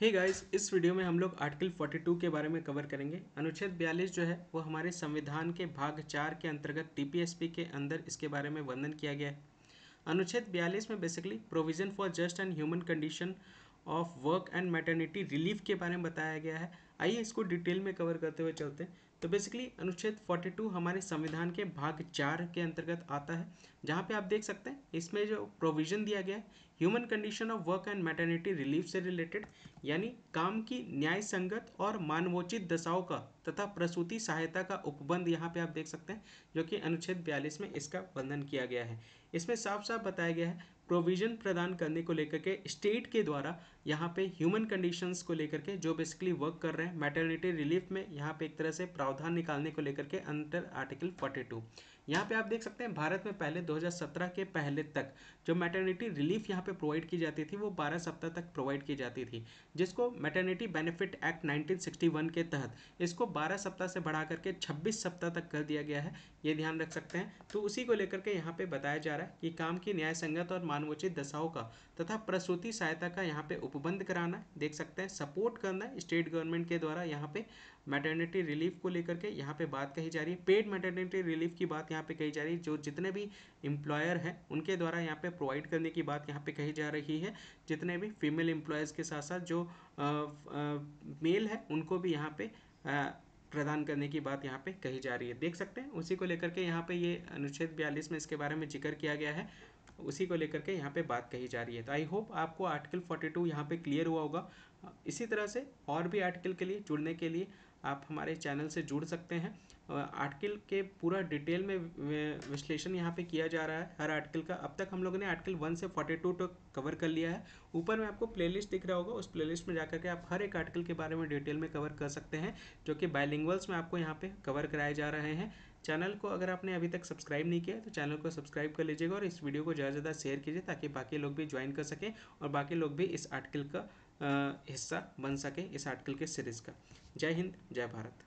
हे hey guys इस video में हम लोग आर्टिकल 42 के बारे में कवर करेंगे। अनुच्छेद 42 जो है, वो हमारे संविधान के भाग चार के अंतर्गत टीपीएसपी के अंदर इसके बारे में वर्णन किया गया है। अनुच्छेद 42 में basically provision for just and human condition of work and maternity relief के बारे में बताया गया है। आइए इसको डिटेल में कवर करते हुए चलते हैं। तो बेसिकली अनुच्छेद 42 हमारे संविधान के भाग चार के अंतर्गत आता है। जहाँ पे आप देख सकते हैं, इसमें जो प्रोविज़न दिया गया है human condition of work and maternity relief से रिलेटेड यानी काम की न्याय संगत और मानवोचित दशाओं का तथा प्रसूति सहायता का उपबंध यहाँ पे आप देख सकते हैं, जो कि अनुच्छेद बयालीस में इसका वर्णन किया गया है। इसमें साफ़ साफ़ बताया गया है प्रोविज़न प्रदान करने को लेकर के स्टेट के द्वारा यहाँ पे ह्यूमन कंडीशंस को लेकर के जो बेसिकली वर्क कर रहे हैं मैटर्निटी रिलीफ में यहाँ पे एक तरह से प्रावधान निकालने को लेकर के अंतर आर्टिकल 42 यहाँ पे आप देख सकते हैं, भारत में पहले 2017 के पहले तक जो मैटर्निटी रिलीफ यहाँ पे प्रोवाइड की जाती थी, वो 12 सप्ताह तक प्रोवाइड की जाती थी। जिसको मैटर्निटी बेनिफिट एक्ट 1961 के तहत इसको 12 सप्ताह से बढ़ा करके 26 सप्ताह तक कर दिया गया है, ये ध्यान रख सकते हैं। तो उसी को लेकर के यहाँ पे बताया जा रहा है कि काम की न्याय संगत और मानवोचित दशाओं का तथा प्रसूति सहायता का यहाँ पे उपबंध कराना देख सकते हैं सपोर्ट करना स्टेट गवर्नमेंट के द्वारा यहाँ पे मैटर्निटी रिलीफ को लेकर के यहाँ पे बात कही जा रही है। पेड मैटर्निटी रिलीफ की बात यहाँ पे कही जा रही है जो जितने भी एम्प्लॉयर हैं उनके द्वारा यहाँ पे प्रोवाइड करने की बात यहाँ पे कही जा रही है। जितने भी फीमेल एम्प्लॉयज़ के साथ साथ जो मेल है उनको भी यहाँ पे आ, प्रदान करने की बात यहाँ पे कही जा रही है। देख सकते हैं उसी को लेकर के यहाँ पे ये अनुच्छेद बयालीस में इसके बारे में ज़िक्र किया गया है। उसी को लेकर के यहाँ पे बात कही जा रही है। तो आई होप आपको आर्टिकल 42 टू यहाँ पर क्लियर हुआ होगा। इसी तरह से और भी आर्टिकल के लिए, जुड़ने के लिए आप हमारे चैनल से जुड़ सकते हैं। आर्टिकल के पूरा डिटेल में विश्लेषण यहाँ पे किया जा रहा है। हर आर्टिकल का, अब तक हम लोगों ने आर्टिकल वन से फोर्टी टू तक कवर कर लिया है। ऊपर में आपको प्लेलिस्ट दिख रहा होगा, उस प्लेलिस्ट में जाकर के आप हर एक आर्टिकल के बारे में डिटेल में कवर कर सकते हैं, जो कि बायलिंगल्स में आपको यहाँ पे कवर कराए जा रहे हैं। चैनल को अगर आपने अभी तक सब्सक्राइब नहीं किया तो चैनल को सब्सक्राइब कर लीजिएगा और इस वीडियो को ज़्यादा से ज़्यादा शेयर कीजिए, ताकि बाकी लोग भी ज्वाइन कर सकें और बाकी लोग भी इस आर्टिकल का हिस्सा बन सके इस आर्टिकल के सीरीज़ का। जय हिंद जय भारत।